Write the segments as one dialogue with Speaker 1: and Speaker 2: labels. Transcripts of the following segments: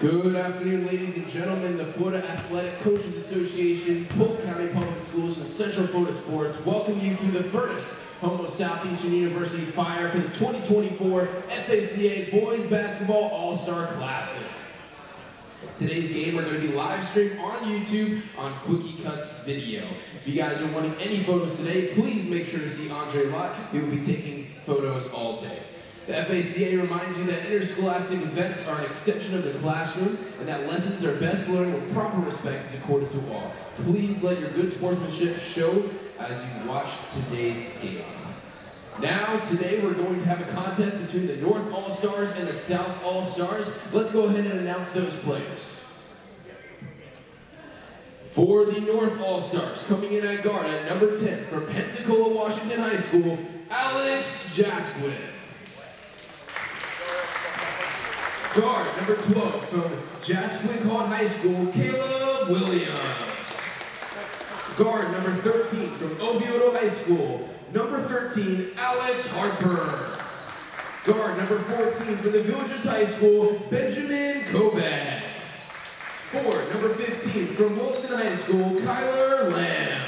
Speaker 1: Good afternoon, ladies and gentlemen. The Florida Athletic Coaches Association, Polk County Public Schools, and Central Florida Sports welcome you to the Furnace, home of Southeastern University Fire for the 2024 FACA Boys Basketball All-Star Classic. Today's game we're going to be live streamed on YouTube on Quickie Cuts Video. If you guys are wanting any photos today, please make sure to see Andre Lott. He will be taking photos all day. The FACA reminds you that interscholastic events are an extension of the classroom and that lessons are best learned with proper respect is accorded to all. Please let your good sportsmanship show as you watch today's game. Now, today we're going to have a contest between the North All-Stars and the South All-Stars. Let's go ahead and announce those players. For the North All-Stars, coming in at guard at number 10 from Pensacola, Washington High School, Alex Jasquith. Guard number 12 from Jasquith High School, Caleb Williams. Guard number 13 from Oviedo High School, number 13, Alex Harper. Guard number 14 from the Villages High School, Benjamin Kobach. Guard number 15 from Wilson High School, Kyler Lamb.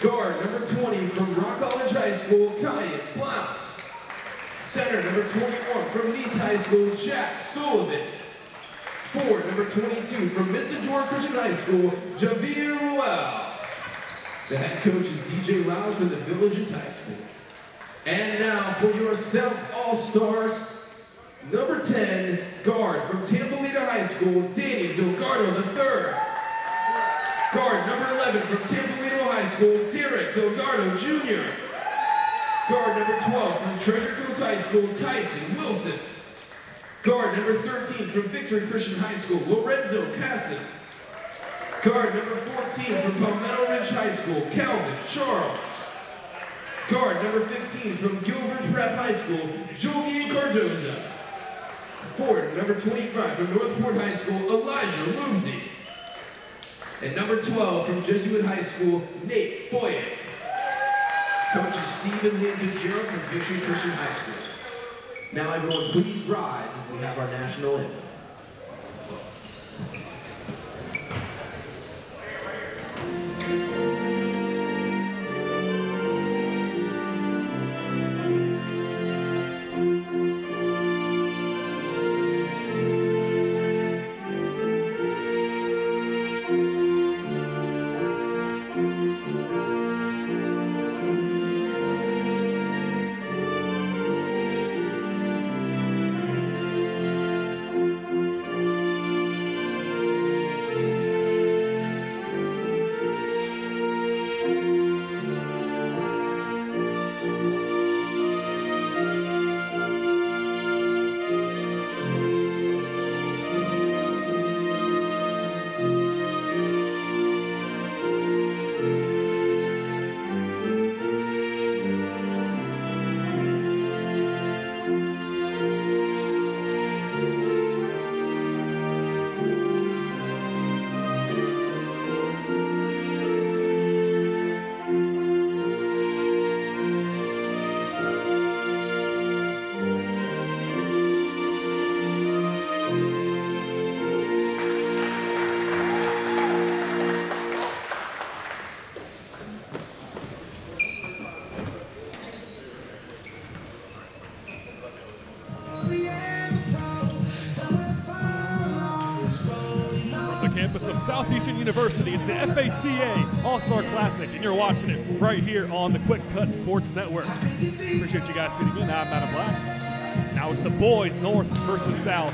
Speaker 1: Guard number 20 from Rock College High School, Kyan Blount. Center number 21 from Nice High School, Jack Sullivan. Forward number 22 from Misador Christian High School, Javier Ruel. The head coach is DJ Laus from the Villages High School. And now for your South All-Stars, number 10, guard from Tampa High School, Danny Delgado III. Guard number 11 from Tampa High School, Derek Delgado Jr. Guard number 12 from Treasure Coast High School, Tyson Wilson. Guard number 13 from Victory Christian High School, Lorenzo Casson. Guard number 14 from Palmetto Ridge High School, Calvin Charles. Guard number 15 from Gilbert Prep High School, Jovian Cardoza. Forward number 25 from Northport High School, Elijah Lumsey. And number 12 from Jesuit High School, Nate Boyack. Coach is Stephen Lynn Fitzgerald from Victory Christian High School. Now everyone please rise as we have our national anthem.
Speaker 2: University, it's the FACA All-Star Classic, and you're watching it right here on the Quick Cut Sports Network. Appreciate you guys tuning in. I'm Adam Black. Now it's the boys North versus South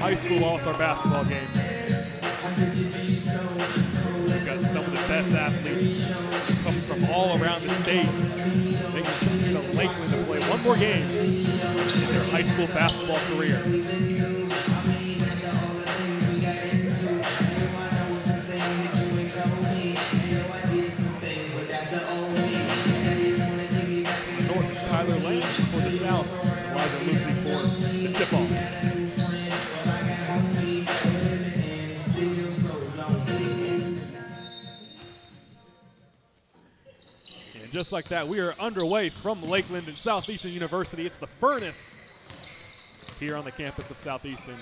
Speaker 2: high school All-Star basketball game. We've got some of the best athletes come from all around the state. They can here to Lakeland to play one more game in their high school basketball career. just like that, we are underway from Lakeland and Southeastern University. It's the Furnace here on the campus of Southeastern.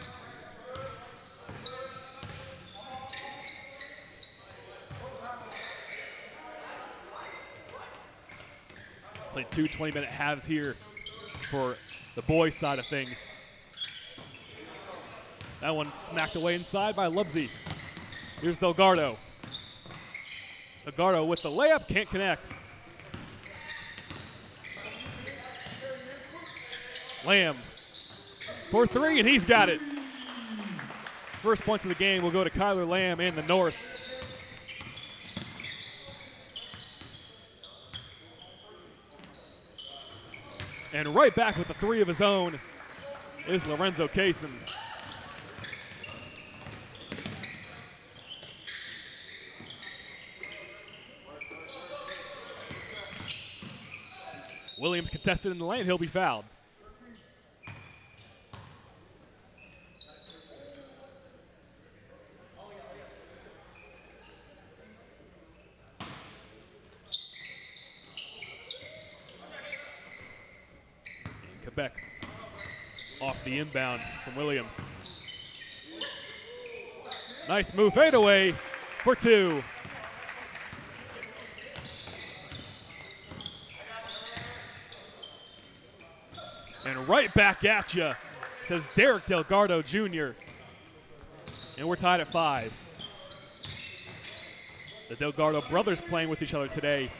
Speaker 2: Played two 20-minute halves here for the boys' side of things. That one smacked away inside by Lubsy. Here's Delgado. Delgado with the layup, can't connect. Lamb for three, and he's got it. First points of the game will go to Kyler Lamb in the north. And right back with the three of his own is Lorenzo Kaysen. Williams contested in the lane, he'll be fouled. Quebec off the inbound from Williams. Nice move, fadeaway for two. And right back at you, says Derek Delgado Jr. And we're tied at five. The Delgado brothers playing with each other today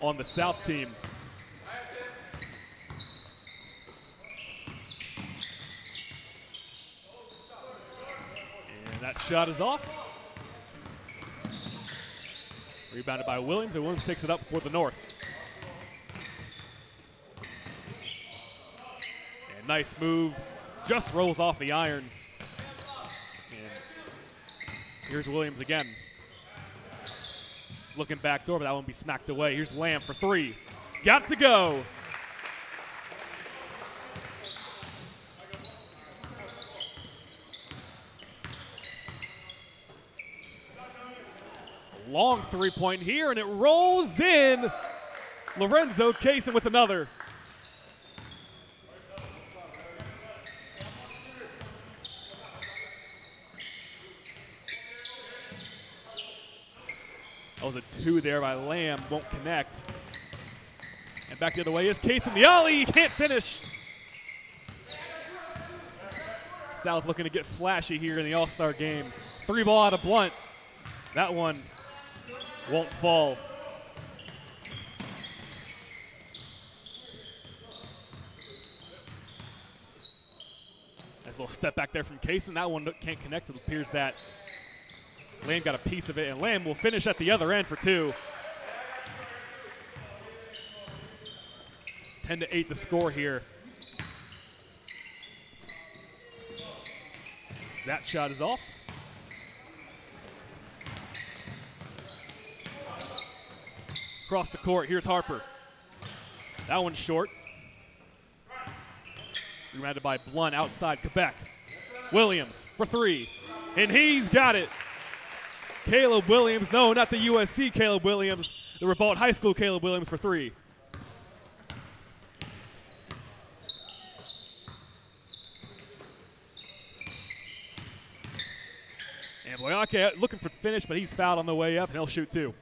Speaker 2: on the South team. And that shot is off. Rebounded by Williams, and Williams takes it up for the North. And nice move, just rolls off the iron. And here's Williams again. He's looking back door, but that won't be smacked away. Here's Lamb for three. Got to go. Long three point here, and it rolls in. Lorenzo Kaysen with another. That was a two there by Lamb, won't connect. And back the other way is Kaysen. The alley, he can't finish. South looking to get flashy here in the All Star game. Three ball out of Blunt. That one won't fall. Nice little step back there from Kaysen. That one can't connect. It appears that Lamb got a piece of it, and Lamb will finish at the other end for two. 10 to 8 the score here. That shot is off. Across the court, here's Harper. That one's short. Rebounded by Blunt outside Quebec. Williams for three, and he's got it. Caleb Williams, no, not the USC Caleb Williams, the Ribault High School Caleb Williams for three. And Boyake looking for finish, but he's fouled on the way up, and he'll shoot two.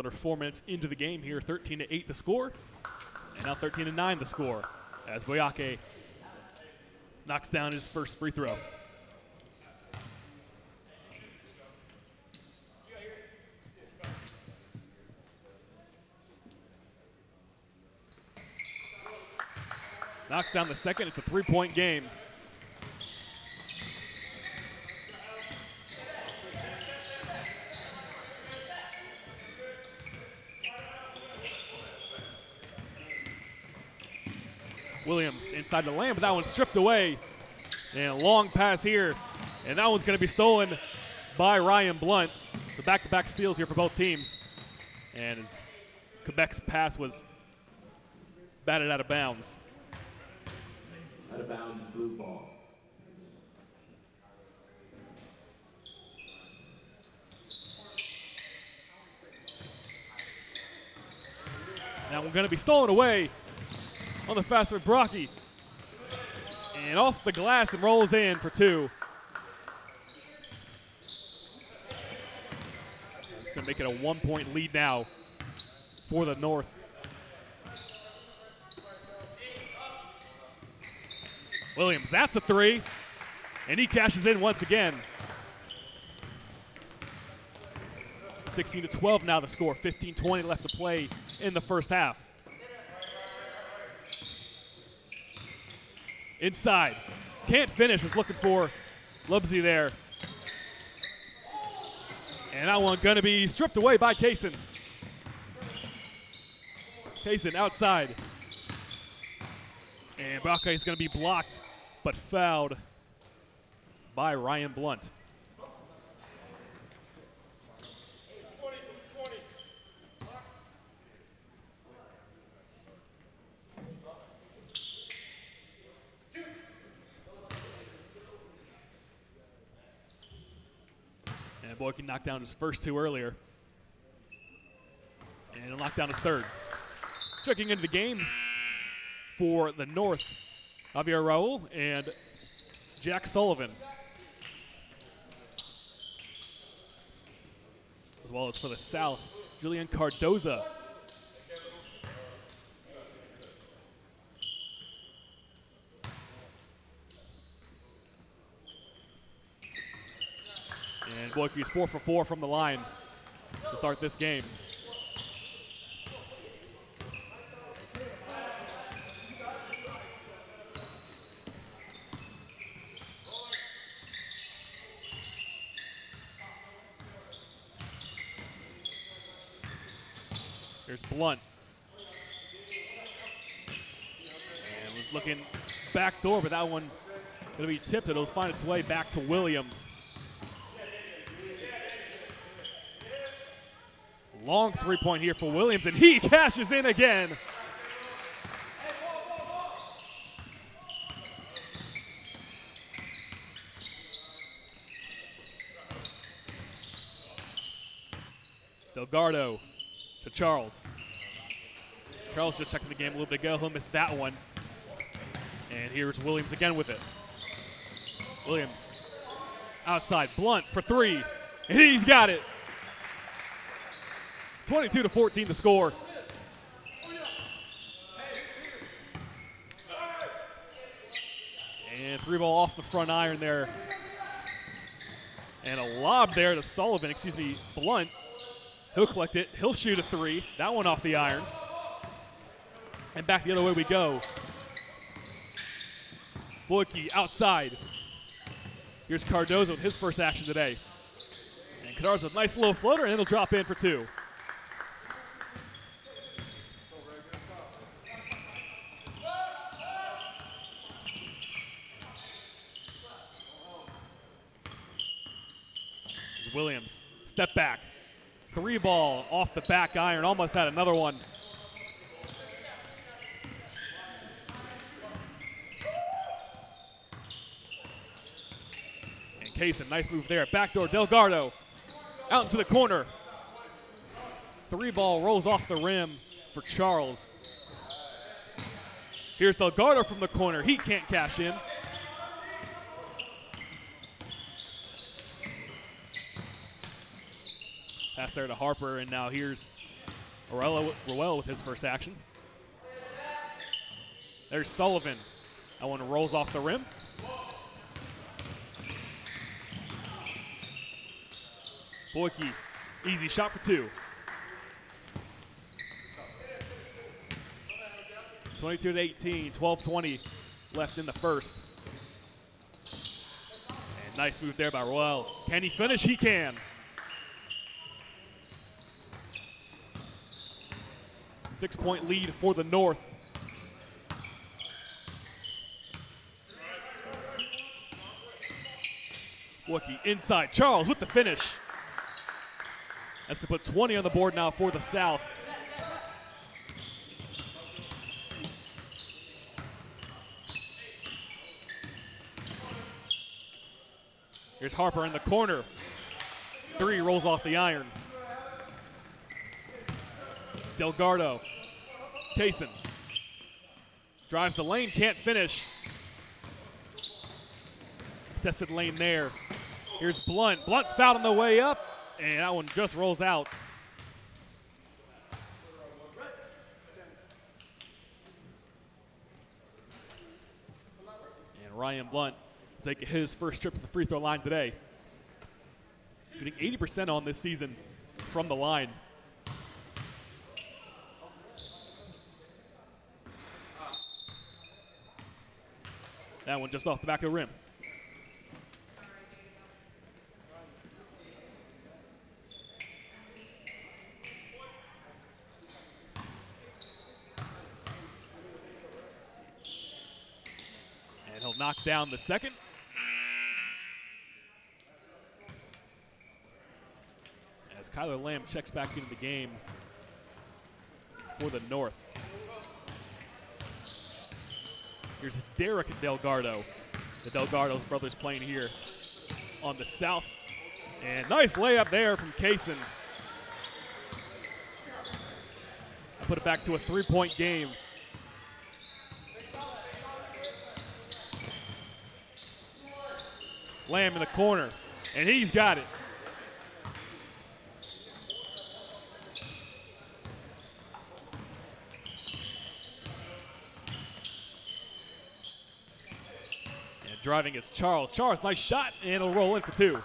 Speaker 2: Just under four minutes into the game here, 13 to 8 the score, and now 13 to 9 the score as Boyake knocks down his first free throw. Knocks down the second. It's a three point game. Inside the lane, but that one's stripped away. And a long pass here. And that one's going to be stolen by Ryan Blunt. The back to back steals here for both teams. And as Quebec's pass was batted out of bounds.
Speaker 1: Out of bounds, blue ball.
Speaker 2: Now we're going to be stolen away on the fast with Brocky. And off the glass and rolls in for two. It's going to make it a one point lead now for the North. Williams, that's a three. And he cashes in once again. 16 to 12 now the score. 15 20 left to play in the first half. Inside. Can't finish. Was looking for Lubsy there. And that one going to be stripped away by Kaysen. Kaysen outside. And Brockey is going to be blocked, but fouled by Ryan Blunt. And Boykin knocked down his first two earlier. And he'll down his third. Checking into the game for the North, Javier Raul and Jack Sullivan. As well as for the South, Julian Cardoza. And Boyke's four for four from the line to start this game. There's Blunt. And was looking back door, but that one going to be tipped. It'll find its way back to Williams. Long three point here for Williams, and he cashes in again. Delgado to Charles. Charles just checking the game a little bit ago. He'll miss that one. And here's Williams again with it. Williams outside. Blunt for three. And he's got it. 22 to 14 the score. And three ball off the front iron there. And a lob there to Sullivan, excuse me, Blunt. He'll collect it. He'll shoot a three. That one off the iron. And back the other way we go. Boyke outside. Here's Cardozo with his first action today. And Cardozo, nice little floater, and it'll drop in for two. Williams, step back. Three ball off the back iron, almost had another one. And Kaysen, nice move there. Backdoor Delgado out into the corner. Three ball rolls off the rim for Charles. Here's Delgado from the corner. He can't cash in. Pass there to Harper, and now here's Roel with his first action. There's Sullivan. That one rolls off the rim. Boyke, easy shot for two. 22 to 18, 12 20 left in the first. And nice move there by Roel. Can he finish? He can. Six point lead for the North. Wookie inside. Charles with the finish. That's to put 20 on the board now for the South. Here's Harper in the corner. Three rolls off the iron. Delgado Kaysen. Drives the lane, can't finish. Tested lane there. Here's Blunt. Blunt's fouled on the way up, and that one just rolls out. And Ryan Blunt take his first trip to the free throw line today. Shooting 80% on this season from the line. That one just off the back of the rim. And he'll knock down the second. As Kyler Lamb checks back into the game for the North. Here's Derek Delgado. The Delgado's brothers playing here on the south. And nice layup there from Kaysen. I put it back to a three-point game. Lamb in the corner, and he's got it. Driving is Charles. Charles, nice shot, and it'll roll in for two.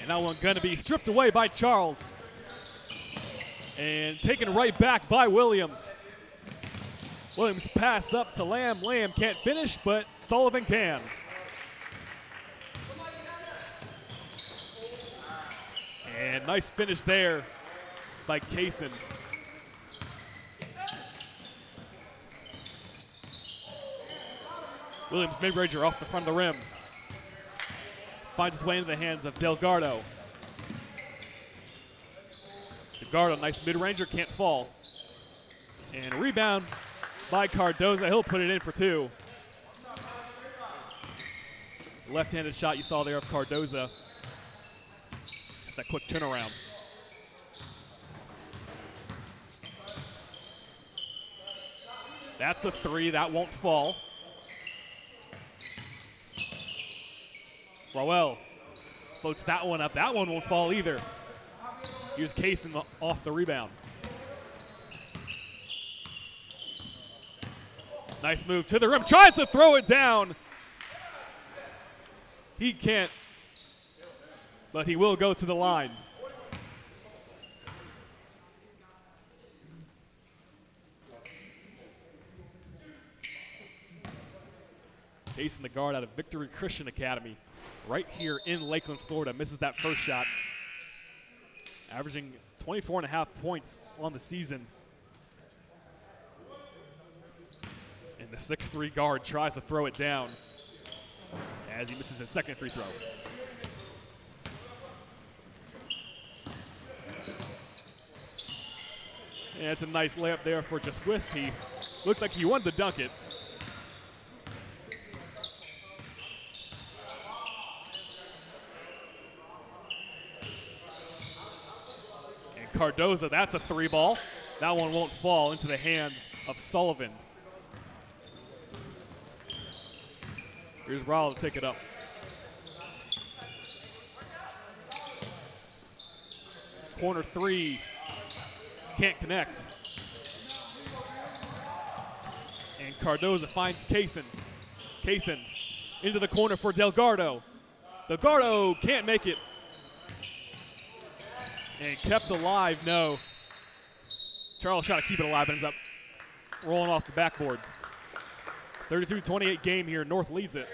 Speaker 2: And that one gonna be stripped away by Charles. And taken right back by Williams. Williams pass up to Lamb. Lamb can't finish, but Sullivan can. And nice finish there by Kaysen. Williams mid-ranger off the front of the rim. Finds his way into the hands of Delgado. Delgado, nice mid-ranger, can't fall. And rebound by Cardoza. He'll put it in for two. Left-handed shot you saw there of Cardoza. That quick turnaround. That's a three. That won't fall. Rowell floats that one up. That one won't fall either. Here's Kaysen off the rebound. Nice move to the rim. Tries to throw it down. He can't, but he will go to the line. Kaysen, the guard out of Victory Christian Academy, right here in Lakeland, Florida, misses that first shot. Averaging 24 and a half points on the season. And the 6'3 guard tries to throw it down as he misses his second free throw. Yeah, it's a nice layup there for Jasquith. He looked like he wanted to dunk it. Cardoza, that's a three ball. That one won't fall into the hands of Sullivan. Here's Rowell to take it up. Corner three. Can't connect. And Cardoza finds Kaysen. Kaysen into the corner for Delgado. Delgado can't make it. And kept alive, no. Charles trying to keep it alive, ends up rolling off the backboard. 32-28 game here. North leads it.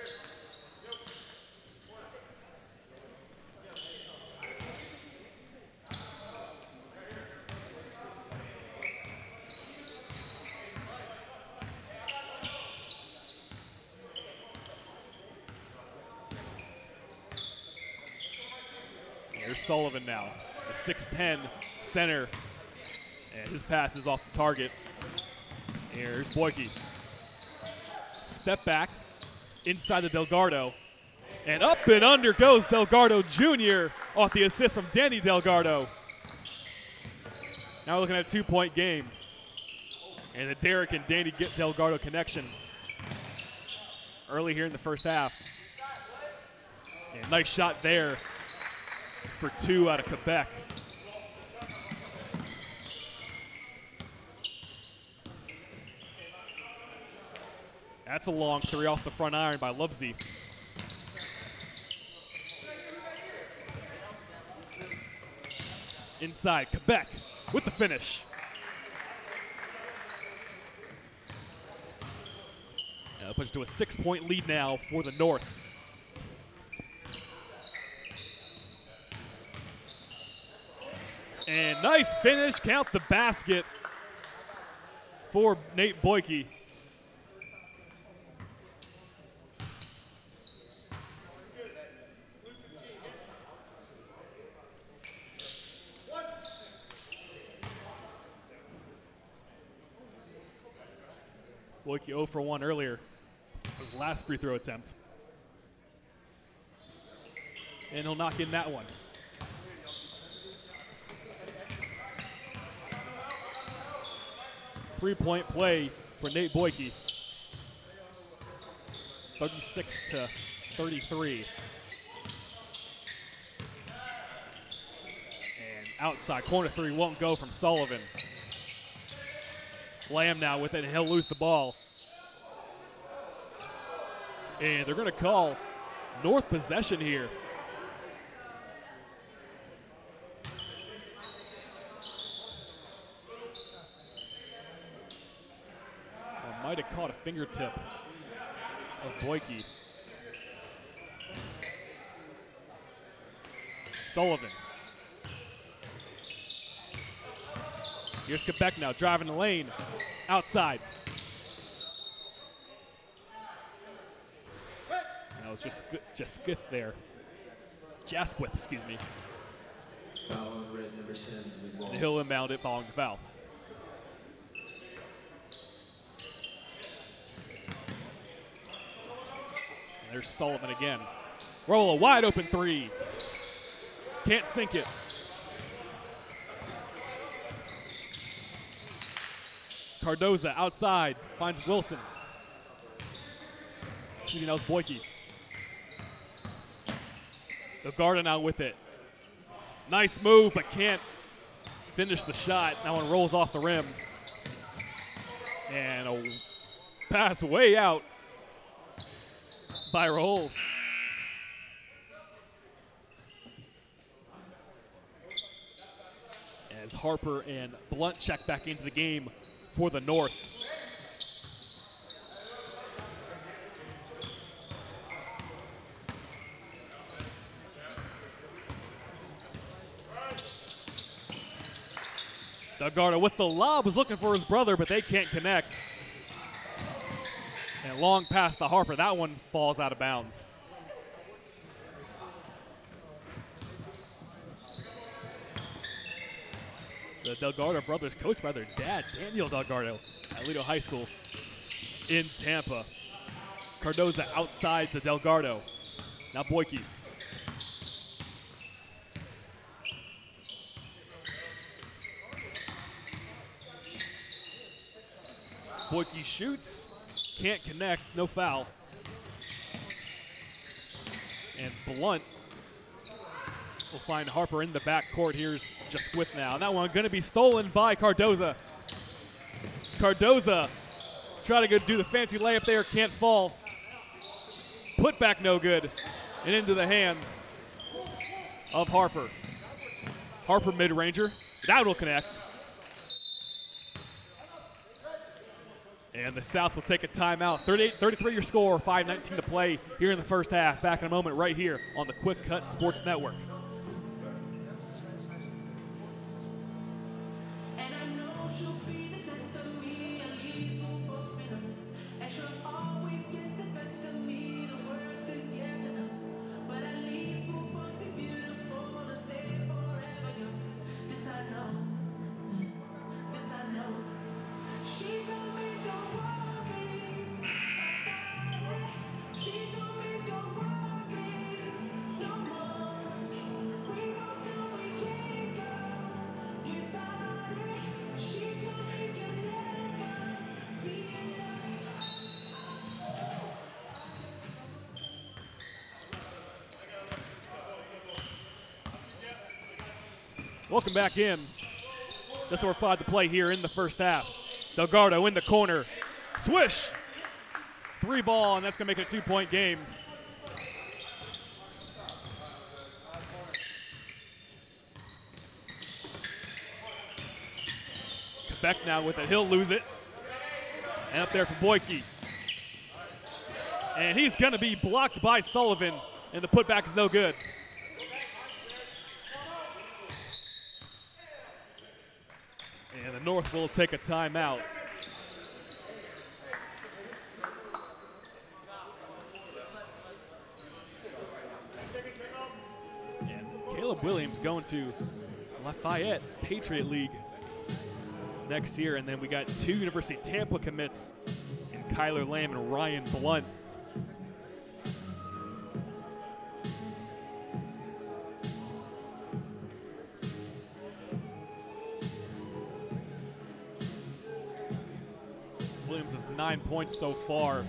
Speaker 2: Sullivan now, the 6'10 center. And his pass is off the target. Here's Boyke. Step back inside the Delgado. And up and under goes Delgado Jr. off the assist from Danny Delgado. Now we're looking at a two point game. And the Derek and Danny get Delgado connection early here in the first half. And nice shot there for two out of Quebec. That's a long three off the front iron by Lubsy. Inside, Quebec with the finish. That puts to a six point lead now for the North. And nice finish, count the basket for Nate Boyke. Boyke 0 for 1 earlier. His last free throw attempt. And he'll knock in that one. Three point play for Nate Boyke. 36 to 33. And outside corner three won't go from Sullivan. Lamb now with it, and he'll lose the ball. And they're going to call North possession here. Or might have caught a fingertip of Boyke. Sullivan. Here's Quebec now driving the lane outside. That was just good, just good there. Jasquith, excuse me.
Speaker 1: Foul on red, number 10, lead ball.
Speaker 2: And he'll inbound it following the foul. There's Sullivan again. Roll a wide open three. Can't sink it. Cardoza outside finds Wilson. That was Boyke. Delgado now with it. Nice move, but can't finish the shot. That one rolls off the rim. And a pass way out by Rahul. As Harper and Blunt check back into the game for the North. Delgado with the lob was looking for his brother, but they can't connect. And long past the Harper. That one falls out of bounds. The Delgado brothers, coached by their dad, Daniel Delgado, at Leto High School in Tampa. Cardoza outside to Delgado. Now Boyke. Boyke shoots, can't connect, no foul. And Blunt will find Harper in the backcourt. Here's Jasquith now. That one going to be stolen by Cardoza. Cardoza try to go do the fancy layup there, can't fall. Put back no good. And into the hands of Harper. Harper mid-ranger. That will connect. And the South will take a timeout. 38 33 your score, 5.19 to play here in the first half. Back in a moment, right here on the QwikCut Sports Network. Welcome back in. Just over five to play here in the first half. Delgado in the corner. Swish! Three ball, and that's going to make it a two point game. Beck now with it. He'll lose it. And up there for Boyke. And he's going to be blocked by Sullivan, and the putback is no good. And the North will take a timeout. And Caleb Williams going to Lafayette Patriot League next year. And then we got two University Tampa commits in Kyler Lamb and Ryan Blunt. Williams has nine points so far,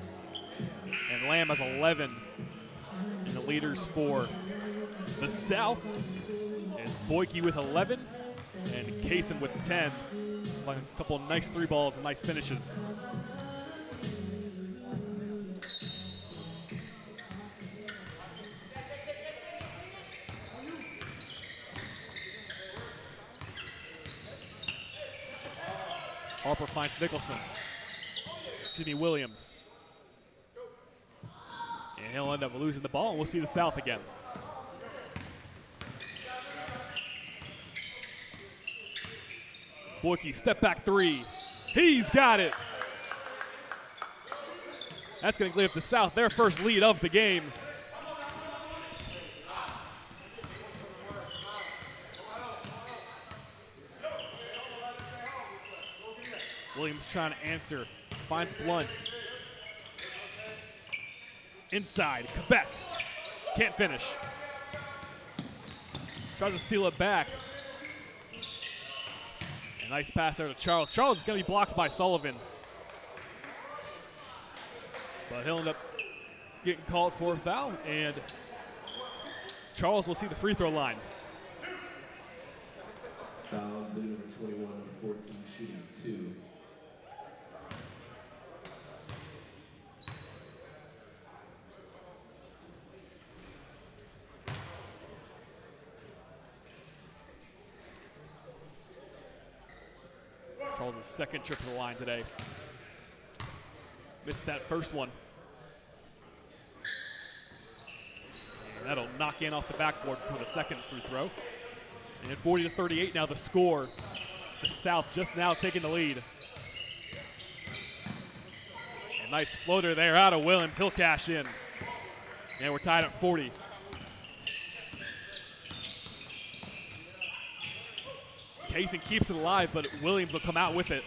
Speaker 2: and Lamb has 11. And the leaders for the South is Boyke with 11 and Kaysen with 10. Like a couple nice three balls and nice finishes. Harper finds Nicholson. Jimmy Williams. And he'll end up losing the ball, and we'll see the South again. Boyke, step back three. He's got it. That's going to give the South their first lead of the game. Williams trying to answer. Finds Blunt. Inside. Quebec. Can't finish. Tries to steal it back. A nice pass there to Charles. Charles is going to be blocked by Sullivan. But he'll end up getting called for a foul, and Charles will see the free throw line.
Speaker 1: Foul, blue number 21, number 14, shooting two.
Speaker 2: Charles' second trip to the line today. Missed that first one. And that'll knock in off the backboard for the second free throw. And 40 to 38 now the score. The South just now taking the lead. Nice floater there out of Williams. He'll cash in. And we're tied at 40. Kaysen keeps it alive, but Williams will come out with it.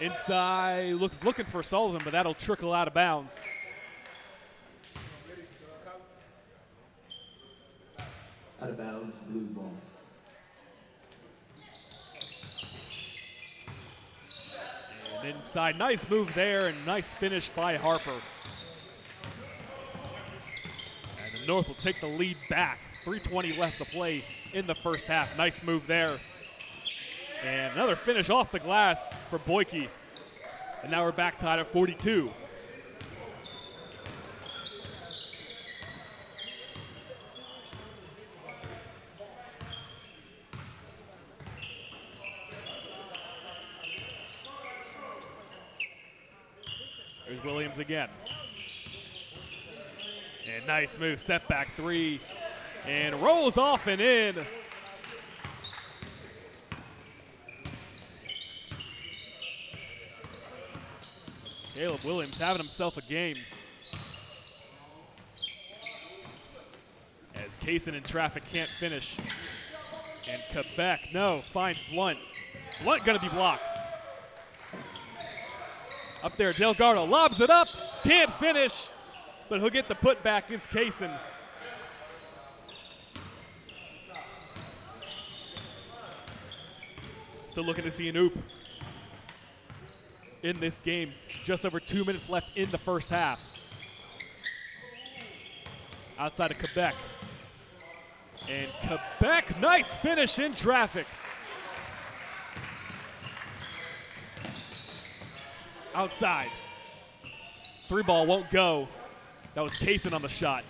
Speaker 2: Inside, looks looking for Sullivan, but that'll trickle out of bounds.
Speaker 1: Out of bounds, blue ball.
Speaker 2: And inside, nice move there, and nice finish by Harper. North will take the lead back. 3.20 left to play in the first half. Nice move there. And another finish off the glass for Boyke. And now we're back tied at 42. There's Williams again. And nice move, step back three, and rolls off and in. Caleb Williams having himself a game. As Kaysen in traffic can't finish. And Quebec, no, finds Blunt. Blunt gonna be blocked. Up there, Delgado lobs it up, can't finish, but he'll get the putback is Kaysen. Still looking to see an oop in this game. Just over two minutes left in the first half. Outside of Quebec. And Quebec, nice finish in traffic. Outside. Three ball won't go. That was Kaysen on the shot.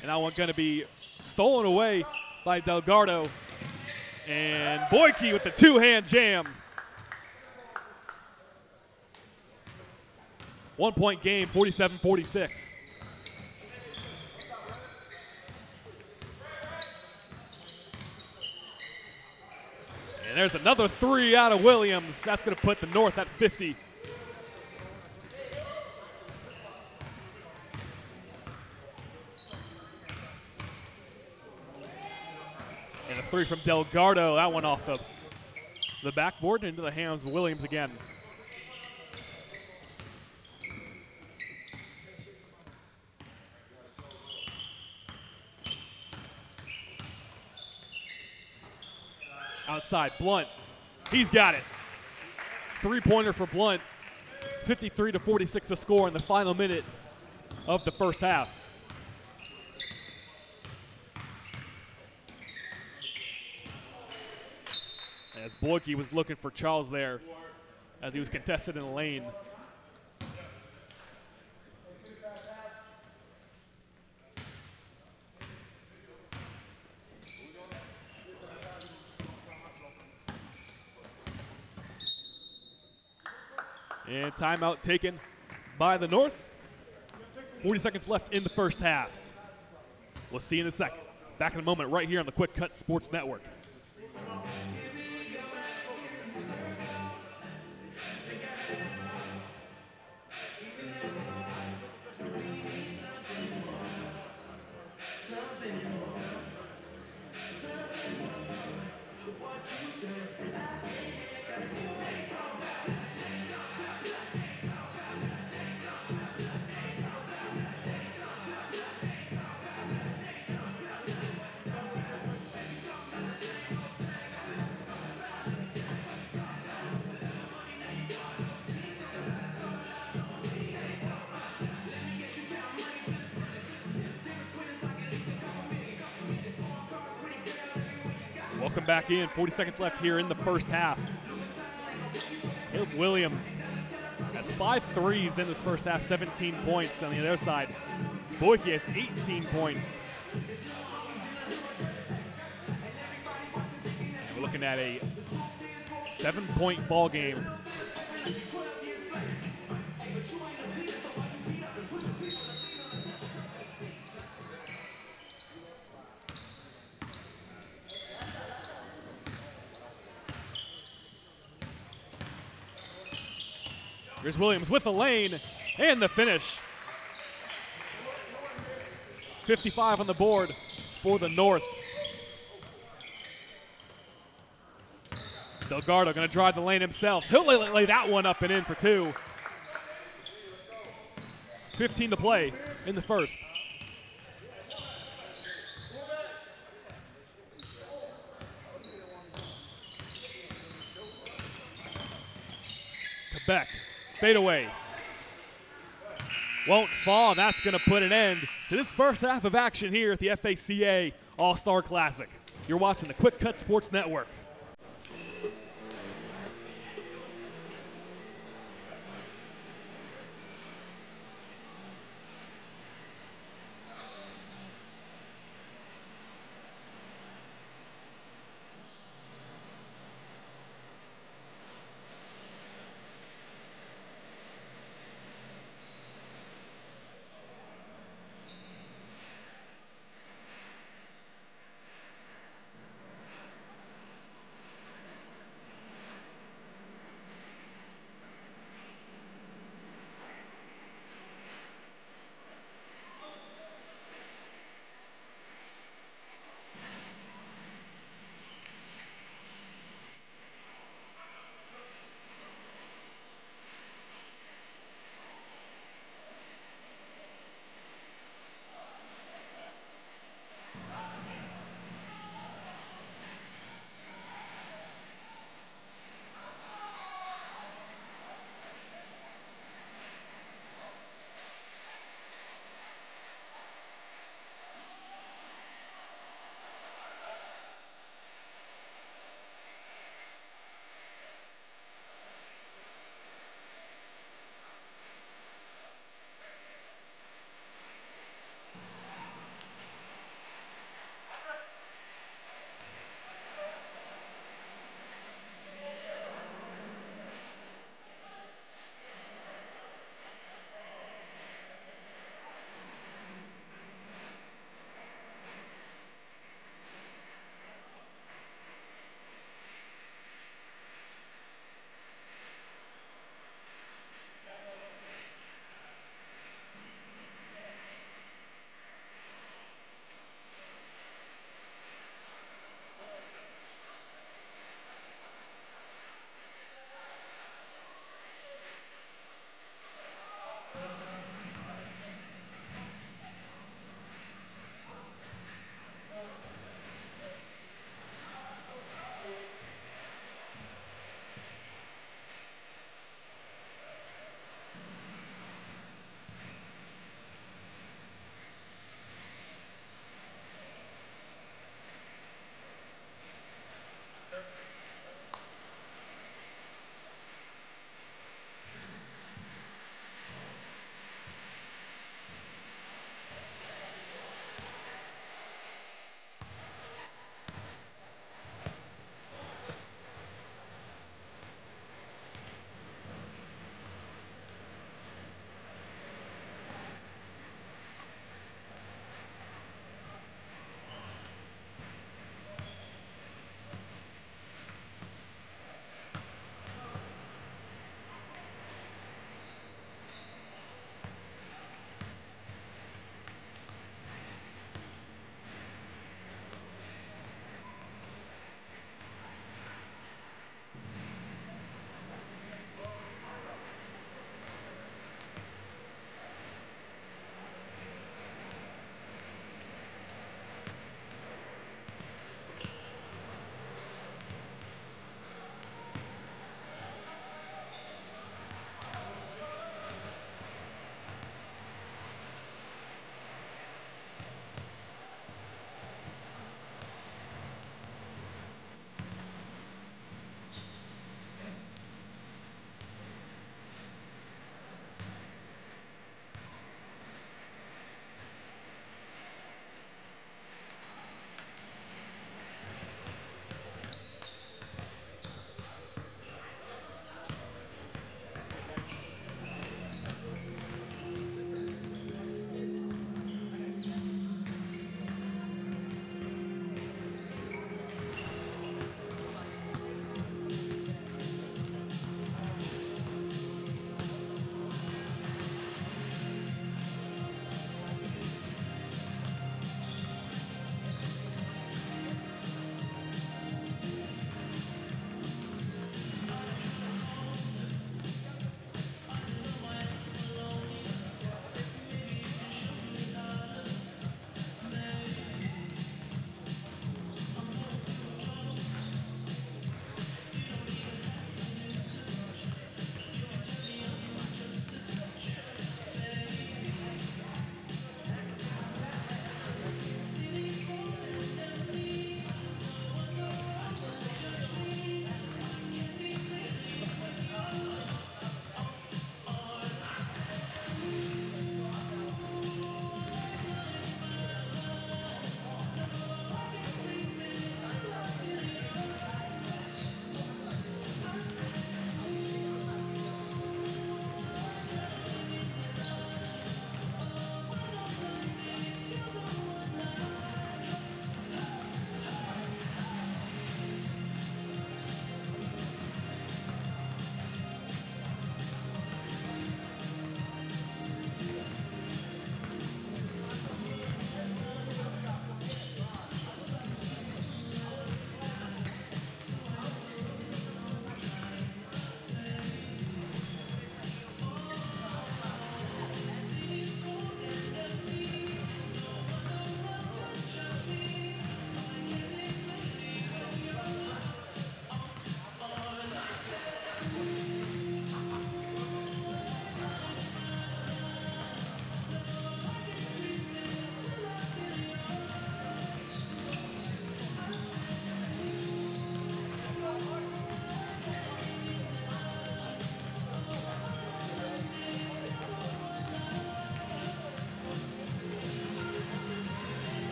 Speaker 2: And that one going to be stolen away by Delgado. And Boyke with the two hand jam. One point game, 47 46. And there's another three out of Williams. That's going to put the North at 50. Three from Delgado. That one off the, the backboard into the hands of Williams again. Outside, Blunt. He's got it. Three pointer for Blunt. 53 to 46 to score in the final minute of the first half. As Boyke was looking for Charles there as he was contested in the lane. And timeout taken by the North. 40 seconds left in the first half. We'll see you in a second. Back in a moment, right here on the QwikCut Sports Network. Back in. 40 seconds left here in the first half. Caleb Williams has five threes in this first half, 17 points on the other side. Boyke has 18 points. And we're looking at a seven-point ball game. Williams with the lane and the finish. 55 on the board for the North. Delgado going to drive the lane himself. He'll lay, lay that one up and in for two. 15 to play in the first. Quebec, fade away. Won't fall, that's going to put an end to this first half of action here at the FACA All Star Classic. You're watching the QwikCut Sports Network.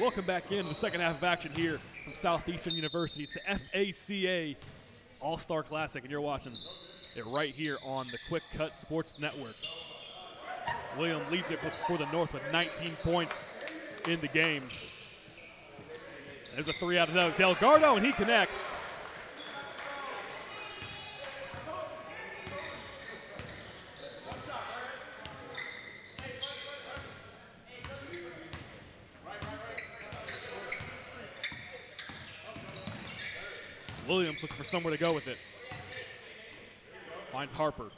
Speaker 2: Welcome back in the second half of action here from Southeastern University. It's the FACA All Star Classic, and you're watching it right here on the Quick Cut Sports Network. William leads it for the North with 19 points in the game. There's a three out of no. Delgado, and he connects. Williams looking for somewhere to go with it. Finds Harper.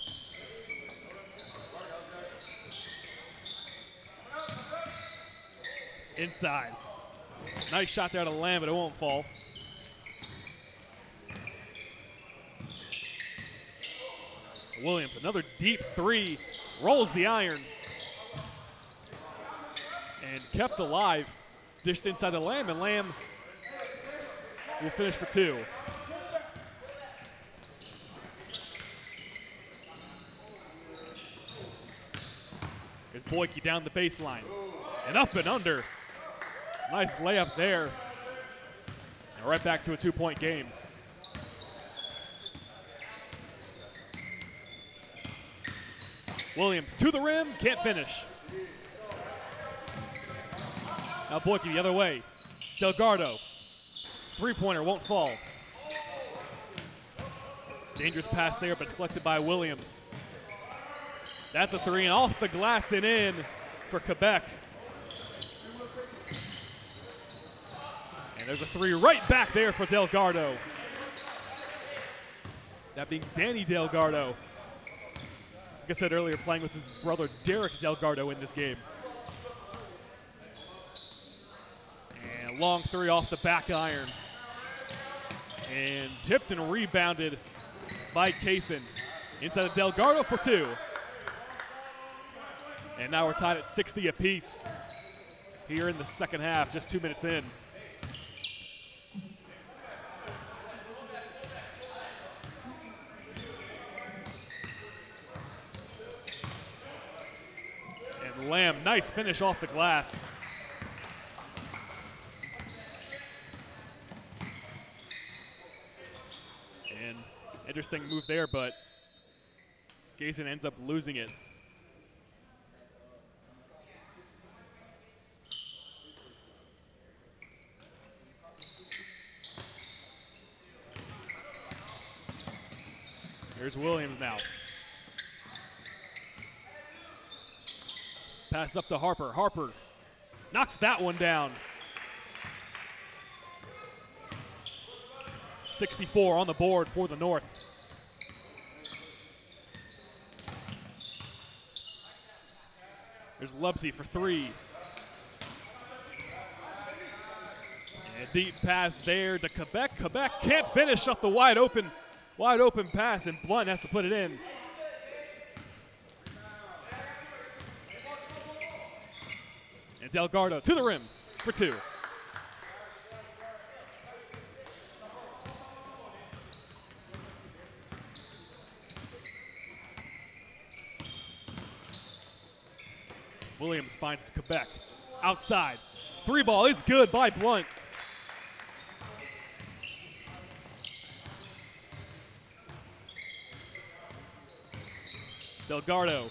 Speaker 2: Inside. Nice shot there to Lamb, but it won't fall. Williams, another deep three, rolls the iron. And kept alive, dished inside the Lamb, and Lamb will finish for two. Boyke down the baseline. And up and under. Nice layup there. And right back to a two point game. Williams to the rim, can't finish. Now Boyke the other way. Delgado. Three pointer won't fall. Dangerous pass there, but it's collected by Williams. That's a three and off the glass and in for Quebec. And there's a three right back there for Delgado. That being Danny Delgado. Like I said earlier, playing with his brother Derek Delgado in this game. And long three off the back iron. And tipped and rebounded by Kaysen. Inside of Delgado for two. And now we're tied at 60 apiece here in the second half, just two minutes in. And Lamb, nice finish off the glass. And interesting move there, but Kaysen ends up losing it. Here's Williams now. Pass up to Harper. Harper knocks that one down. 64 on the board for the North. There's Lubsey for three. And deep pass there to Quebec. Quebec can't finish off the wide open, wide open pass, and Blunt has to put it in. And Delgado to the rim for two. Williams finds Quebec outside. Three ball is good by Blunt. Delgado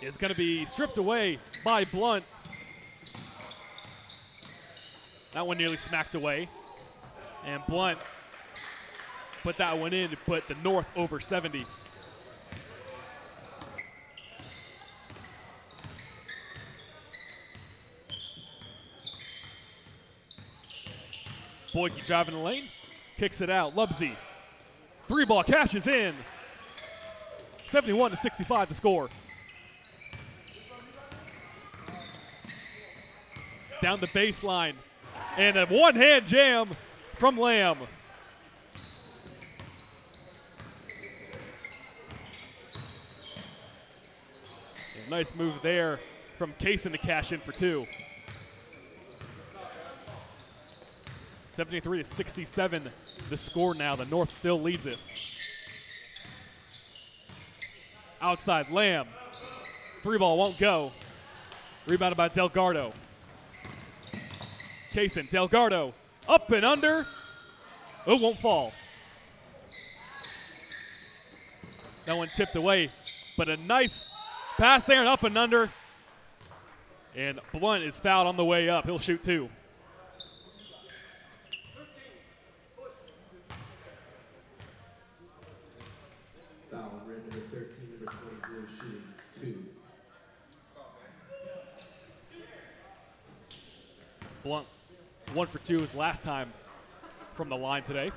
Speaker 2: is going to be stripped away by Blunt. That one nearly smacked away. And Blunt put that one in to put the North over 70. Boyke driving the lane, kicks it out. Lubsey, three ball cashes in. 71 to 65 the score. Down the baseline, and a one hand jam from Lamb. Nice move there from Kaysen to cash in for two. 73 to 67 the score now. The North still leads it. Outside, Lamb. Three ball won't go. Rebounded by Delgado. Kaysen, Delgado, up and under. It won't fall. That one tipped away, but a nice pass there and up and under. And Blunt is fouled on the way up. He'll shoot two.
Speaker 1: Foul on red number 13, number 20, blue shooting two.
Speaker 2: Blunt, one for two his last time from the line today.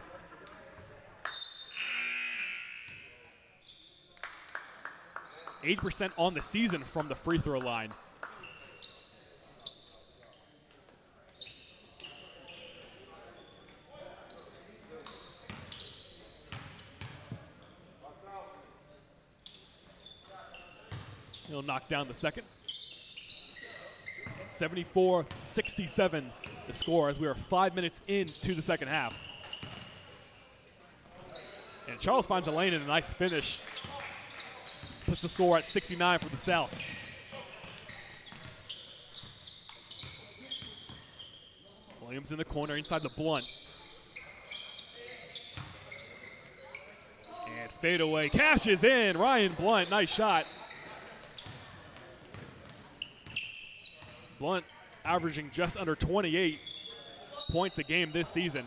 Speaker 2: Eight percent on the season from the free throw line. He'll knock down the second. 74 67 the score as we are five minutes into the second half. And Charles finds a lane and a nice finish. Puts the score at 69 for the South. Williams in the corner inside the blunt. And fadeaway cashes in. Ryan Blunt, nice shot. Blunt averaging just under 28 points a game this season.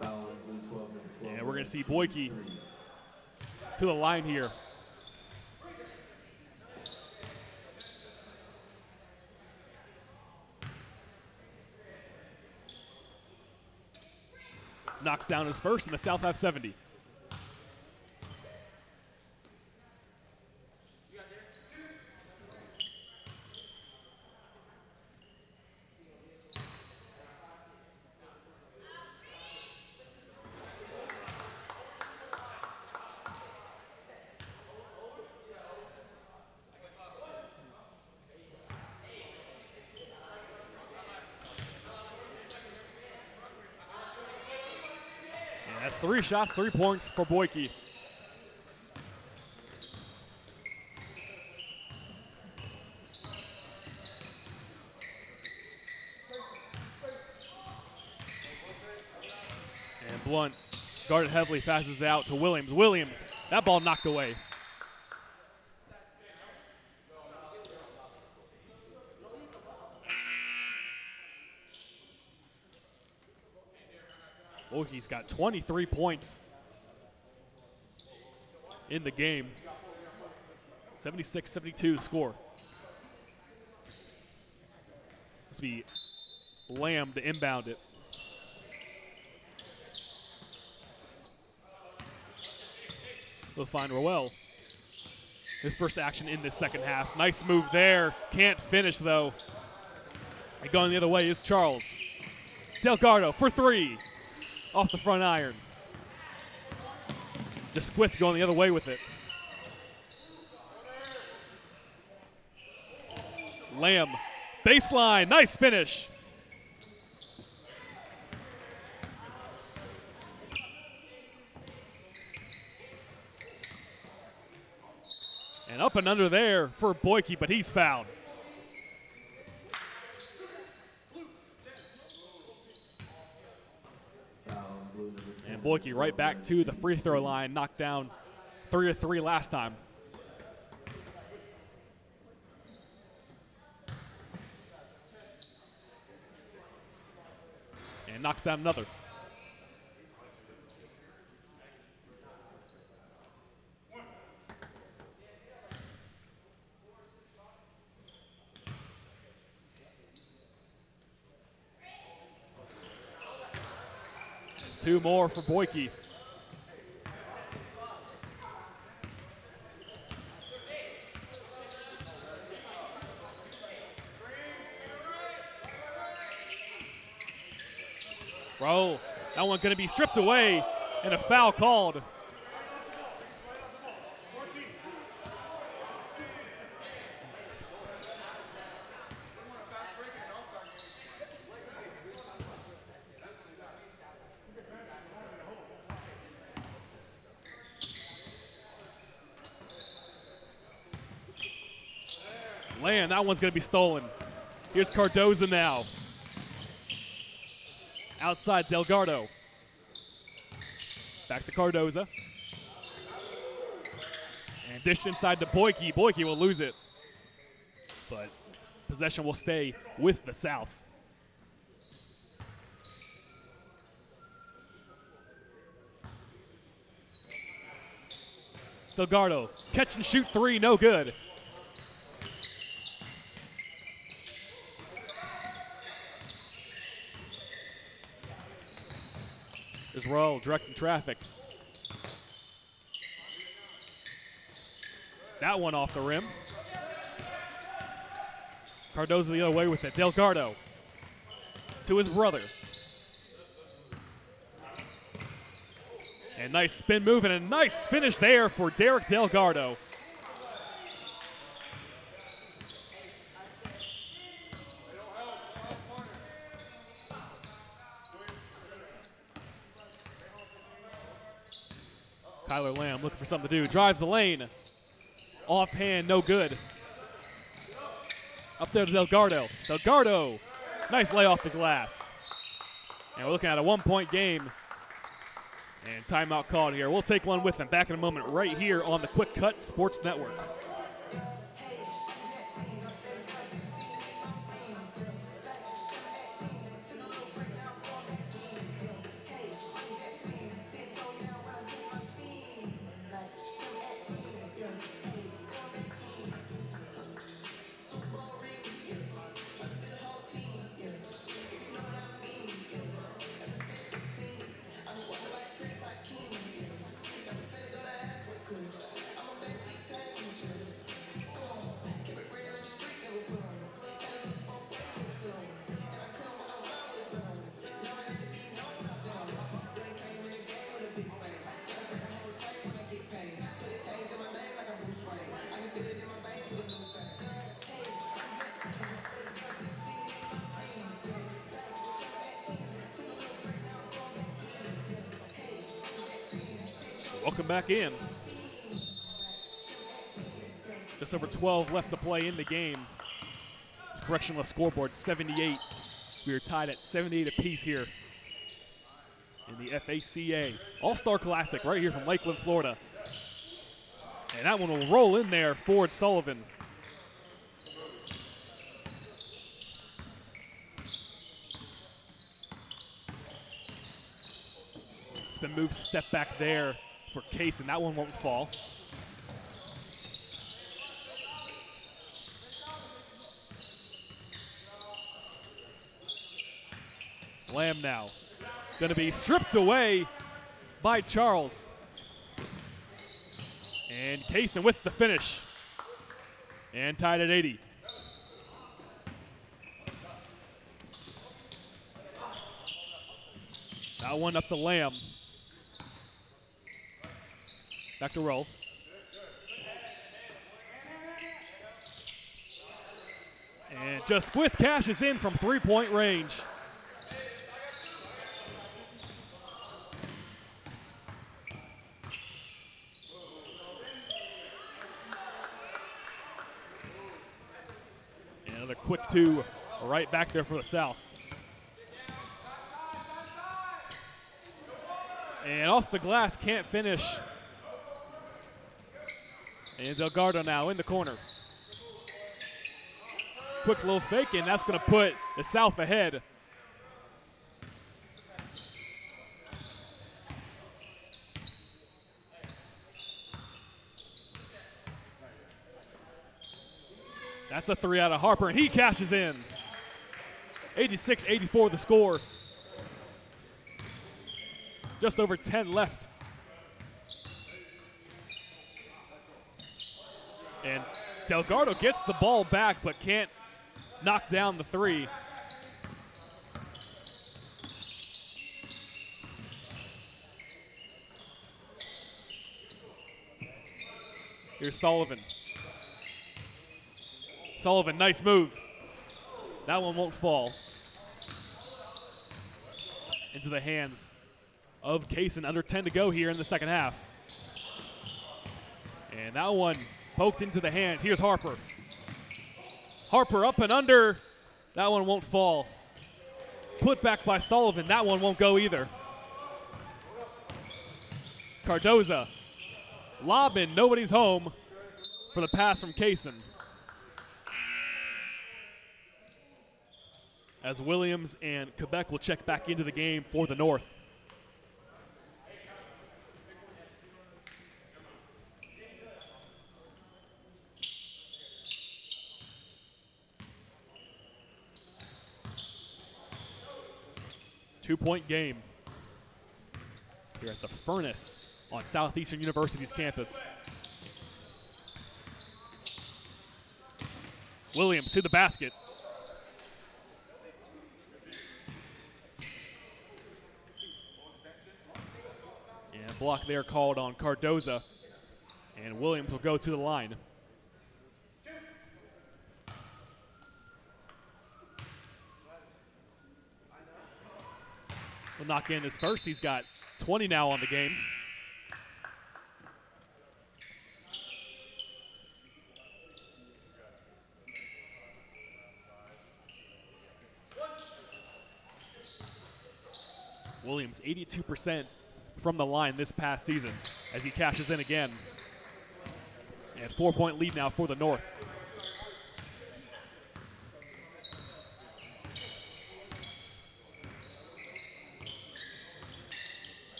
Speaker 1: Foul on blue 12, number 12.
Speaker 2: And we're going to see Boyke to the line here. Knocks down his first, and the South have 70. And that's three shots, three points for Boyke. And Blunt guarded heavily, passes out to Williams. Williams, that ball knocked away. Boyke's got 23 points in the game. 76 72 score. This will be Lamb to inbound it. We'll find Roel. His first action in this second half. Nice move there. Can't finish though. And going the other way is Charles. Delgado for three. Off the front iron. Disquith going the other way with it. Lamb. Baseline. Nice finish. And up and under there for Boyke, but he's fouled.
Speaker 1: Foul on blue number 10.
Speaker 2: And Boyke right back to the free throw line, knocked down three or three last time. And knocks down another. Two more for Boyke. Bro, that one going to be stripped away and a foul called. That one's going to be stolen. Here's Cardoza now. Outside Delgado. Back to Cardoza. And dished inside to Boyke. Boyke will lose it. But possession will stay with the South. Delgado, catch and shoot three, no good. There's Rowe directing traffic. That one off the rim. Cardoza the other way with it. Delgado to his brother. And nice spin move and a nice finish there for Derek Delgado. Kyler Lamb looking for something to do. Drives the lane. Offhand, no good. Up there to Delgado. Delgado. Nice lay off the glass. And we're looking at a one point game. And timeout called here. We'll take one with them back in a moment right here on the QwikCut Sports Network. Back in. Just over 12 left to play in the game. It's correctional scoreboard 78. We are tied at 78 apiece here in the FACA All Star Classic right here from Lakeland, Florida. And that one will roll in there. Ford Sullivan. Spin move, step back there for Case, and that one won't fall. Lamb now. Going to be stripped away by Charles. And Kaysen with the finish. And tied at 80. That one up to Lamb. Back to roll. And just with cashes in from three point range. And Another quick two right back there for the South. And off the glass, can't finish. And Delgado now in the corner. Quick little fake, and that's going to put the South ahead. That's a three out of Harper, and he cashes in. 86 84 the score. Just over 10 left. And Delgado gets the ball back but can't knock down the three. Here's Sullivan. Sullivan, nice move. That one won't fall. Into the hands of Kaysen. Under 10 to go here in the second half. And that one poked into the hands. Here's Harper. Harper up and under. That one won't fall. Put back by Sullivan. That one won't go either. Cardoza. Lobbing. Nobody's home for the pass from Kaysen. As Williams and Quebec will check back into the game for the North. Two point game here at the Furnace on Southeastern University's campus. Williams to the basket. And block there called on Cardoza. And Williams will go to the line. Will knock in his first. He's got 20 now on the game. Williams 82% from the line this past season as he cashes in again. And four point lead now for the North.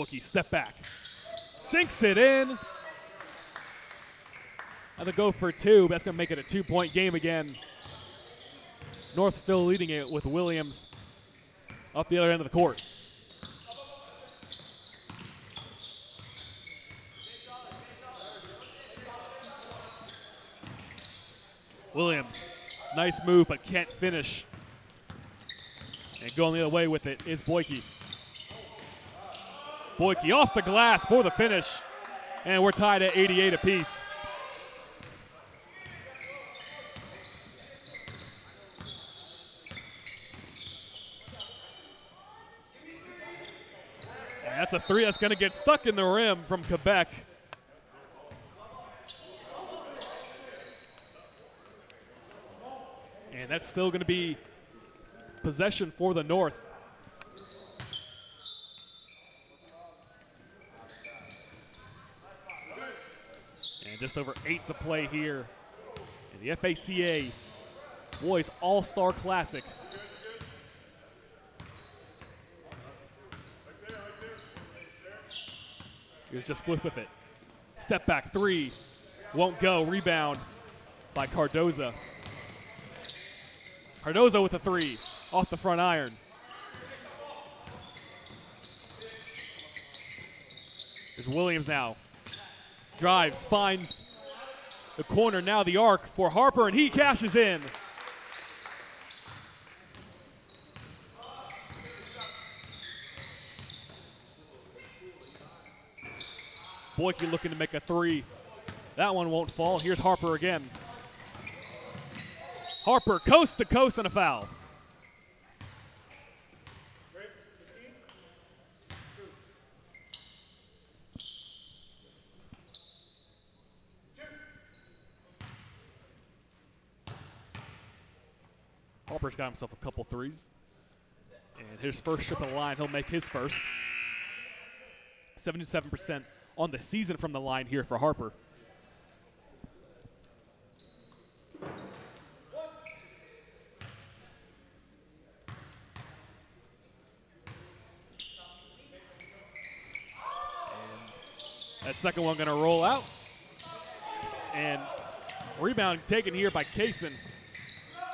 Speaker 2: Boyke, step back. Sinks it in. Had to go for two, that's going to make it a two point game again. North still leading it with Williams up the other end of the court. Williams, nice move, but can't finish. And going the other way with it is Boyke. Boyke off the glass for the finish. And we're tied at 88 apiece. And that's a three that's going to get stuck in the rim from Quebec. And that's still going to be possession for the North. Just over eight to play here in the FACA Boys All Star Classic. He was just quick with it. Step back three. Won't go. Rebound by Cardoza. Cardoza with a three off the front iron. There's Williams now. Drives, finds the corner, now the arc for Harper, and he cashes in. Boyke looking to make a three. That one won't fall. Here's Harper again. Harper coast to coast on a foul. Got himself a couple threes. And his first trip of the line, he'll make his first. 77% on the season from the line here for Harper. That second one going to roll out. And rebound taken here by Kaysen.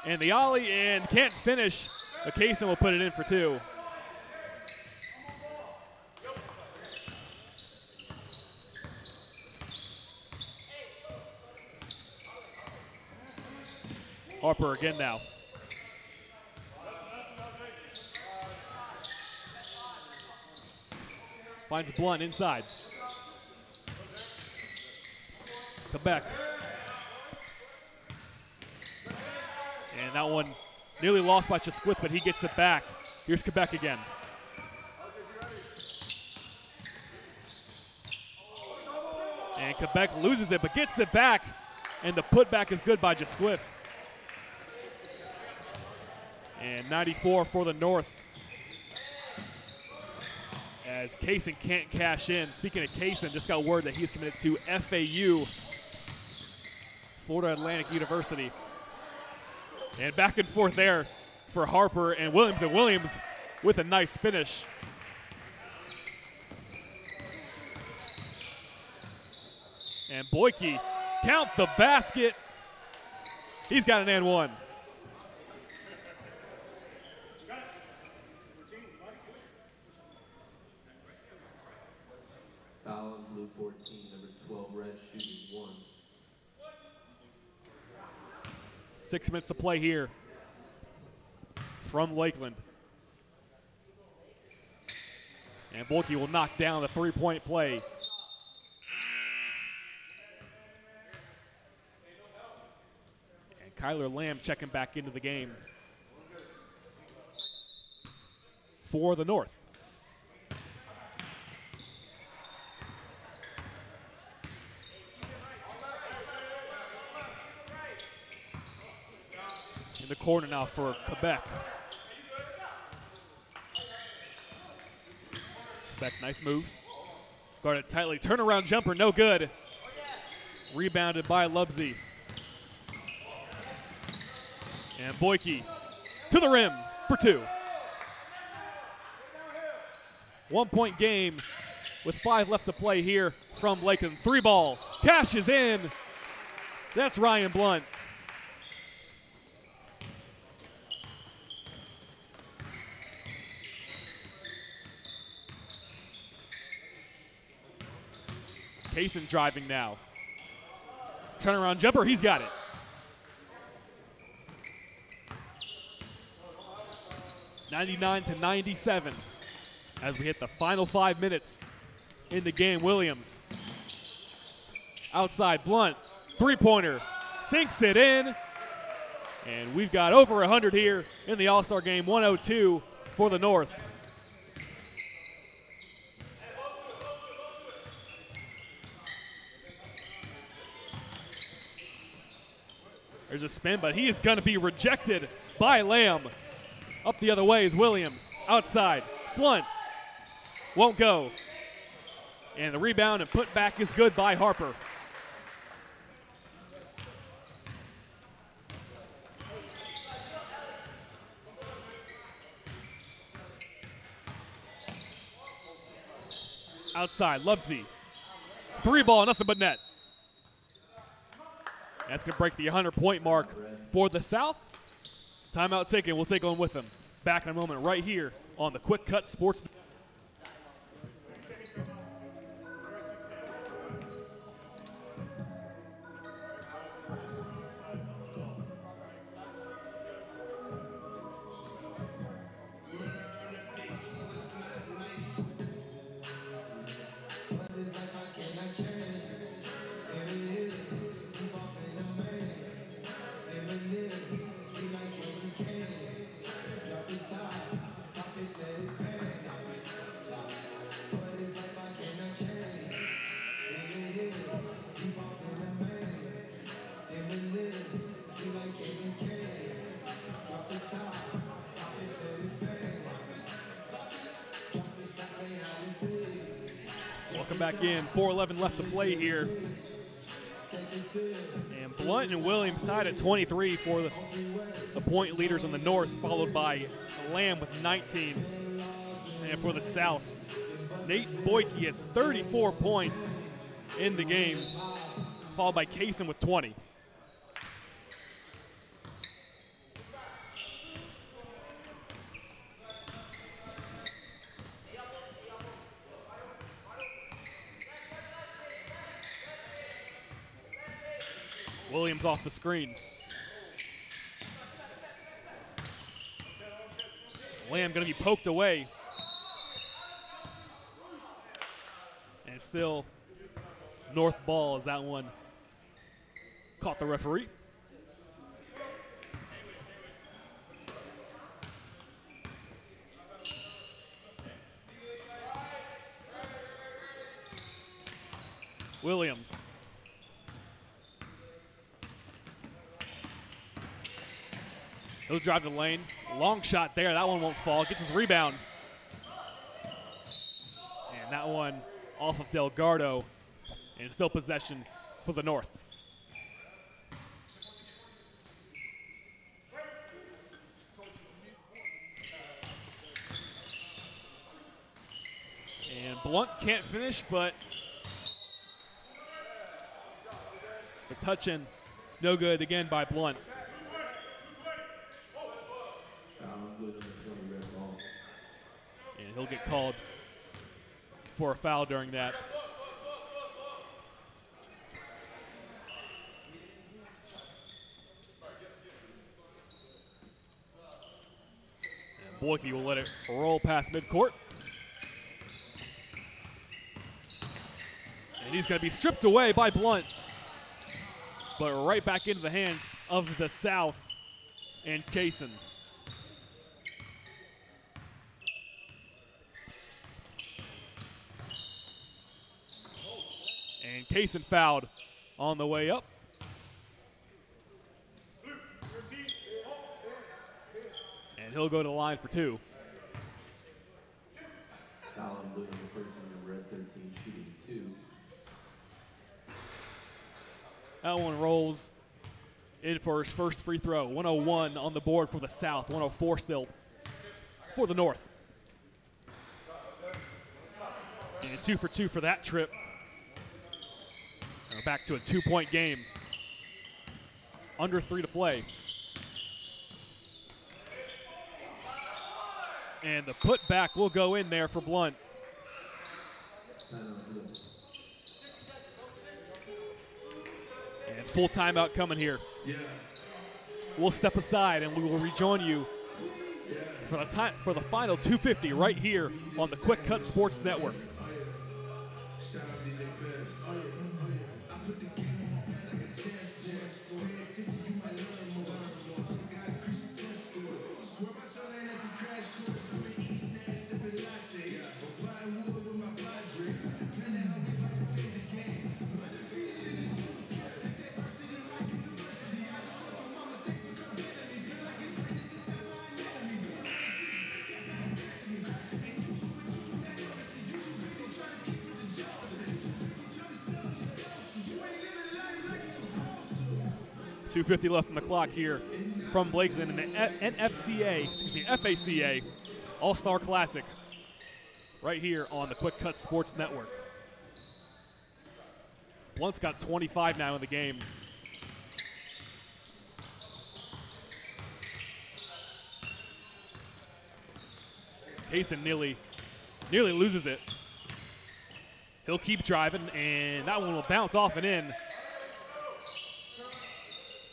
Speaker 2: And the ollie and can't finish, but Kaysen will put it in for two. Harper again now. Finds Blunt inside. Quebec. And that one nearly lost by Chesquith, but he gets it back. Here's Quebec again. And Quebec loses it, but gets it back. And the putback is good by Jasquiff. And 94 for the North. As Kaysen can't cash in. Speaking of Kaysen, just got word that he's committed to FAU, Florida Atlantic University. And back and forth there for Harper and Williams, and Williams with a nice finish. And Boyke, count the basket. He's got an and one.
Speaker 1: Foul on blue 14, number 12, red shooting one.
Speaker 2: Six minutes to play here from Lakeland. And Boyke will knock down the three point play. And Kyler Lamb checking back into the game for the North. In the corner now for Quebec. Quebec, nice move. Guarded tightly. Turnaround jumper, no good. Rebounded by Lubsey. And Boyke to the rim for two. One point game with five left to play here from Lakeland. Three ball. Cashes in. That's Ryan Blunt. Kaysen driving now. Turnaround jumper, he's got it. Ninety-nine to ninety-seven as we hit the final five minutes in the game. Williams outside Blunt, three-pointer, sinks it in, and we've got over 100 here in the All-Star game. 102 for the North. There's a spin, but he is going to be rejected by Lamb. Up the other way is Williams. Outside. Blunt. Won't go. And the rebound and put back is good by Harper. Outside, Lubsey. Three ball, nothing but net. That's going to break the 100 point mark for the South. Timeout taken. We'll take on with them. Back in a moment, right here on the QwikCut Sports. Welcome back in. 4:11 left to play here. And Blunt and Williams tied at 23 for the, the point leaders on the north, followed by Lamb with 19. And for the south, Nate Boyke has 34 points in the game, followed by Kaysen with 20. Williams off the screen. Lamb going to be poked away. And still North ball as that one caught the referee. Williams. He'll drive the lane. Long shot there. That one won't fall. Gets his rebound. And that one off of Delgado. And still possession for the North. And Blunt can't finish, but the touch in, no good again by Blunt.
Speaker 1: Foul on blue number 20, red ball.
Speaker 2: And he'll get called for a foul during that. And Boyke will let it roll past midcourt. And he's going to be stripped away by Blunt. But right back into the hands of the South and Kaysen. And Kaysen fouled on the way up. And he'll go to the line for two.
Speaker 1: Foul on blue number 13 and red 13, shooting two.
Speaker 2: That one rolls in for his first free throw. 101 on the board for the South, 104 still for the North. And two for two for that trip. Back to a two point game. Under three to play. And the putback will go in there for Blunt. And full timeout coming here. We'll step aside and we will rejoin you for the time for the final 250 right here on the QwikCut Sports Network. 250 left on the clock here from Lakeland in the NFCA, excuse me, FACA All-Star Classic right here on the QwikCut Sports Network. Blunt's got 25 now in the game. Kaysen nearly, nearly loses it. He'll keep driving, and that one will bounce off and in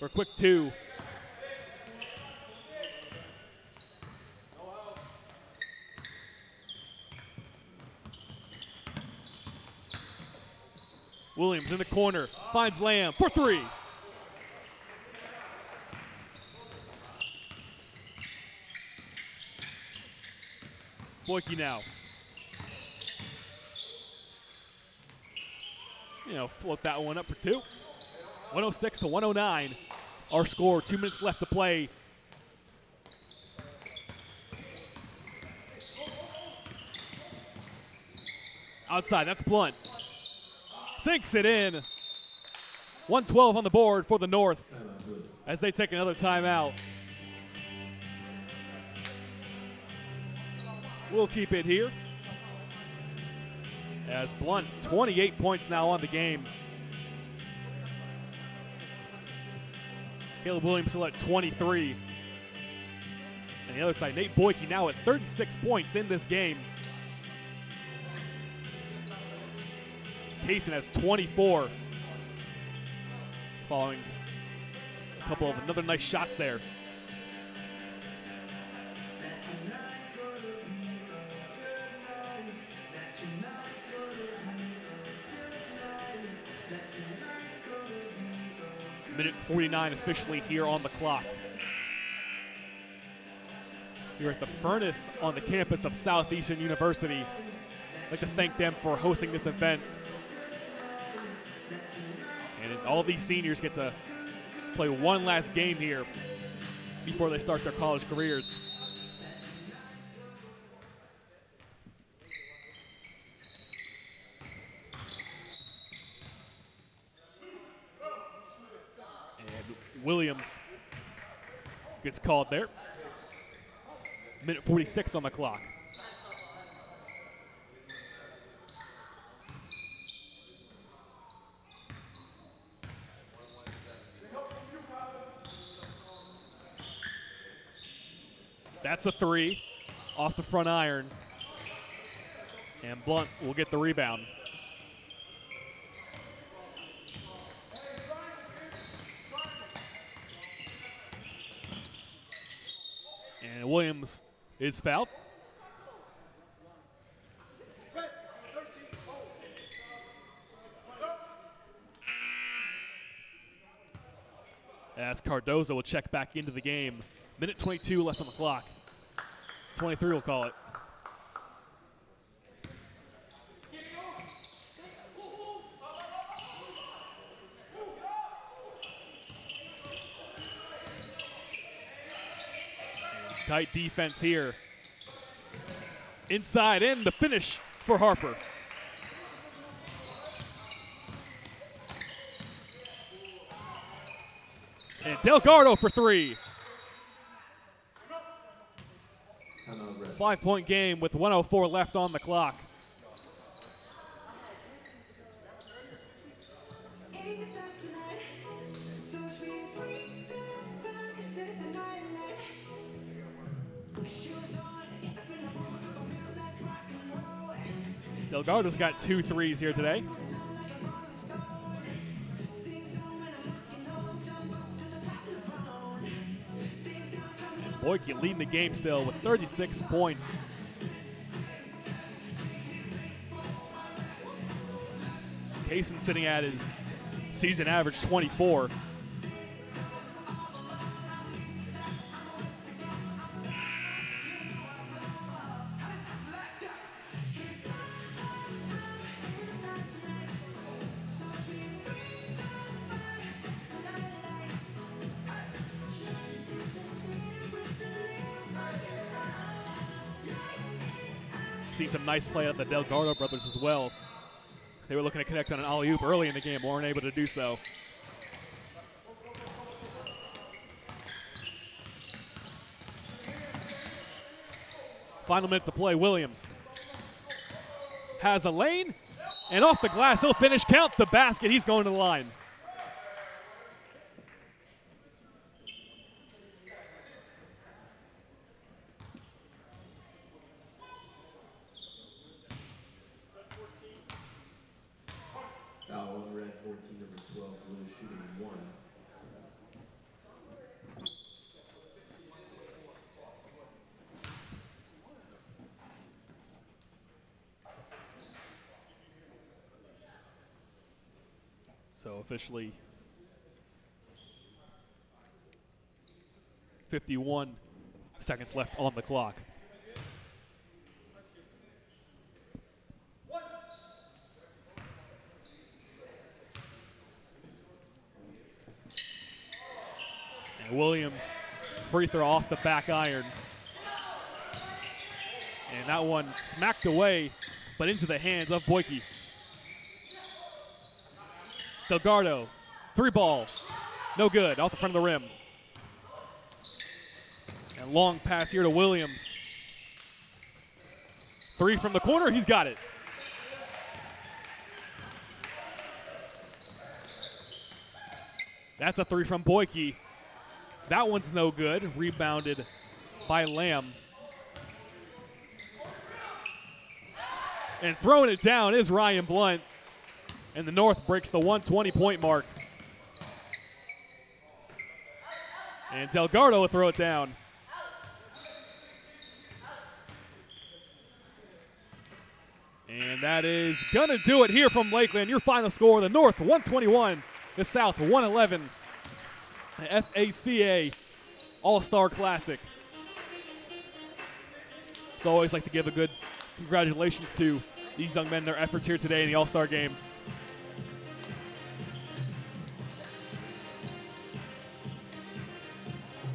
Speaker 2: for a quick two. Williams in the corner finds Lamb for three. Boyke now. You know, float that one up for two. 106 to 109. Our score, two minutes left to play. Outside, that's Blunt. Sinks it in. 112 on the board for the North as they take another timeout. We'll keep it here. As Blunt, 28 points now on the game. Caleb Williams still at 23. And the other side, Nate Boyke now at 36 points in this game. Kaysen has 24. Following a couple of another nice shots there. 49 officially here on the clock. Here at the Furnace on the campus of Southeastern University. I'd like to thank them for hosting this event. And all these seniors get to play one last game here before they start their college careers. And Williams gets called there. Minute 46 on the clock. That's a three off the front iron. And Blunt will get the rebound. And Williams is fouled. As Cardoza will check back into the game. Minute 22 left on the clock. 23 will call it. Tight defense here. Inside in the finish for Harper. And Delgado for three. Five point game with 104 left on the clock. Delgado's got two threes here today.
Speaker 3: Coming
Speaker 2: Boyke leading the game still with 36 points. Kaysen sitting at his season average 24. Nice play of the Delgado brothers as well. They were looking to connect on an alley oop early in the game, weren't able to do so. Final minute to play. Williams has a lane, and off the glass, he'll finish. Count the basket. He's going to the line.
Speaker 1: Number 12, blue shooting one.
Speaker 2: So officially 51 seconds left on the clock. And Williams free throw off the back iron. And that one smacked away, but into the hands of Boyke. Delgado, three ball, no good, off the front of the rim. And long pass here to Williams. Three from the corner, he's got it. That's a three from Boyke. That one's no good. Rebounded by Lamb. And throwing it down is Ryan Blunt. And the North breaks the 120 point mark. And Delgado will throw it down. And that is going to do it here from Lakeland. Your final score the North 121, the South 111 the FACA All-Star Classic. So I always like to give a good congratulations to these young men, their efforts here today in the All-Star game.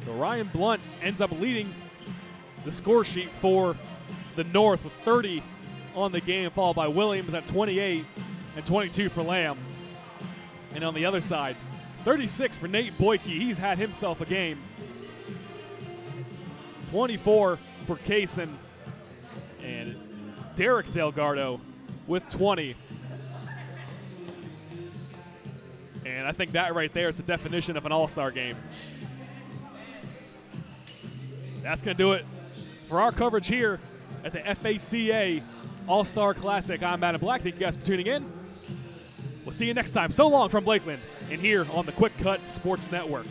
Speaker 2: So Ryan Blunt ends up leading the score sheet for the North with 30 on the game, followed by Williams at 28 and 22 for Lamb. And on the other side, 36 for Nate Boyke. He's had himself a game. 24 for Kaysen. And Derek Delgado with 20. And I think that right there is the definition of an all star game. That's going to do it for our coverage here at the FACA All Star Classic. I'm Adam Black. Thank you guys for tuning in. We'll see you next time. So long from Lakeland and here on the QwikCut Sports Network.